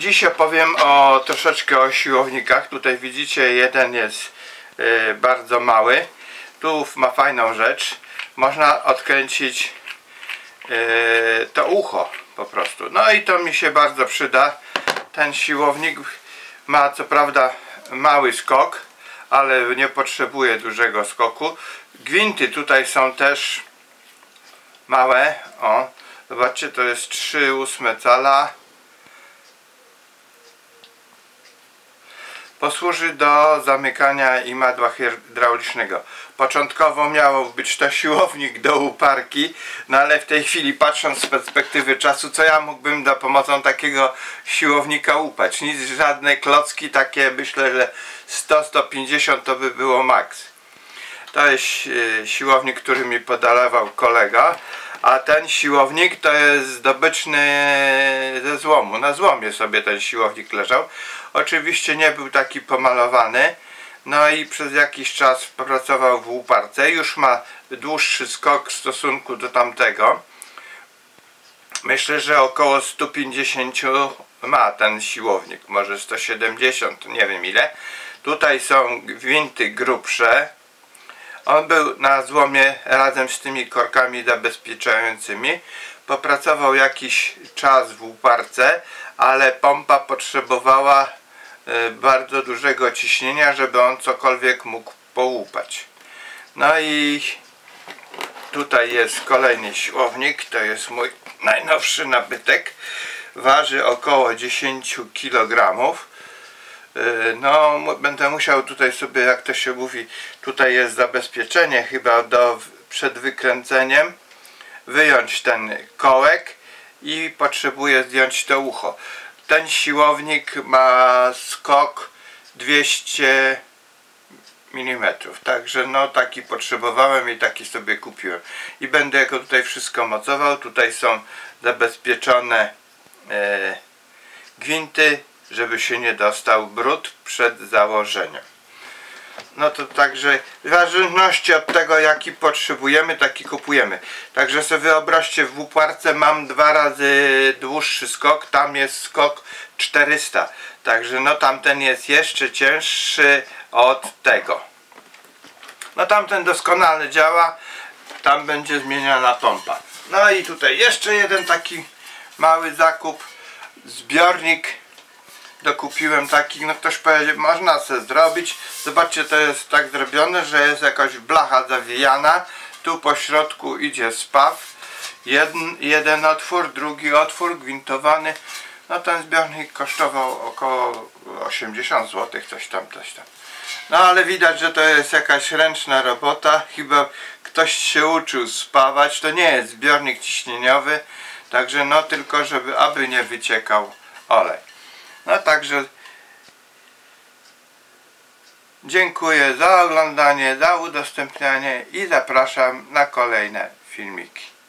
Dziś opowiem o troszeczkę o siłownikach. Tutaj widzicie, jeden jest y, bardzo mały. Tu ma fajną rzecz. Można odkręcić y, to ucho po prostu. No i to mi się bardzo przyda. Ten siłownik ma co prawda mały skok, ale nie potrzebuje dużego skoku. Gwinty tutaj są też małe. O, zobaczcie, to jest 3,8 cala posłuży do zamykania imadła hydraulicznego. Początkowo miało być to siłownik do uparki, no ale w tej chwili patrząc z perspektywy czasu, co ja mógłbym za pomocą takiego siłownika upać? Nic, żadne klocki takie, myślę, że 100-150 to by było maks. To jest e, siłownik, który mi podalewał kolega, a ten siłownik to jest zdobyczny ze złomu. Na złomie sobie ten siłownik leżał. Oczywiście nie był taki pomalowany. No i przez jakiś czas pracował w łuparce. Już ma dłuższy skok w stosunku do tamtego. Myślę, że około 150 ma ten siłownik. Może 170, nie wiem ile. Tutaj są gwinty grubsze. On był na złomie razem z tymi korkami zabezpieczającymi. Popracował jakiś czas w łuparce, ale pompa potrzebowała E, bardzo dużego ciśnienia, żeby on cokolwiek mógł połupać. No i tutaj jest kolejny siłownik, to jest mój najnowszy nabytek. Waży około 10 kg. E, no, będę musiał tutaj sobie, jak to się mówi, tutaj jest zabezpieczenie chyba do, przed wykręceniem, wyjąć ten kołek i potrzebuję zdjąć to ucho. Ten siłownik ma skok 200 mm także no taki potrzebowałem i taki sobie kupiłem. I będę go tutaj wszystko mocował. Tutaj są zabezpieczone e, gwinty żeby się nie dostał brud przed założeniem. No to także w zależności od tego jaki potrzebujemy taki kupujemy. Także sobie wyobraźcie w uparce mam dwa razy dłuższy skok tam jest skok 400 także no tamten jest jeszcze cięższy od tego. No tamten doskonale działa tam będzie zmieniana pompa. No i tutaj jeszcze jeden taki mały zakup zbiornik dokupiłem taki, no ktoś powiedział, można sobie zrobić. Zobaczcie, to jest tak zrobione, że jest jakaś blacha zawijana. Tu po środku idzie spaw. Jeden, jeden otwór, drugi otwór gwintowany. No ten zbiornik kosztował około 80 zł, coś tam, coś tam. No ale widać, że to jest jakaś ręczna robota. Chyba ktoś się uczył spawać. To nie jest zbiornik ciśnieniowy. Także no tylko, żeby aby nie wyciekał olej. No także dziękuję za oglądanie, za udostępnianie i zapraszam na kolejne filmiki.